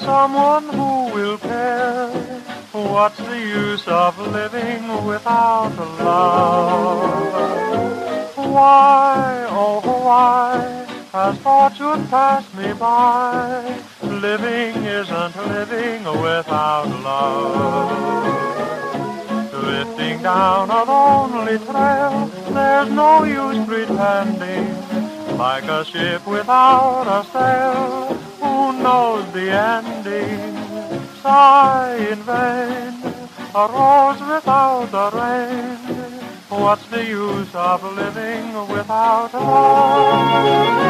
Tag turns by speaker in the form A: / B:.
A: someone who will care. What's the use of living without love? Why, oh why, has fortune passed me by? Living isn't living without love. Drifting down a lonely trail, there's no use pretending. Like a ship without a sail, who knows the ending? Sigh in vain, a rose without the rain. What's the use of living without love?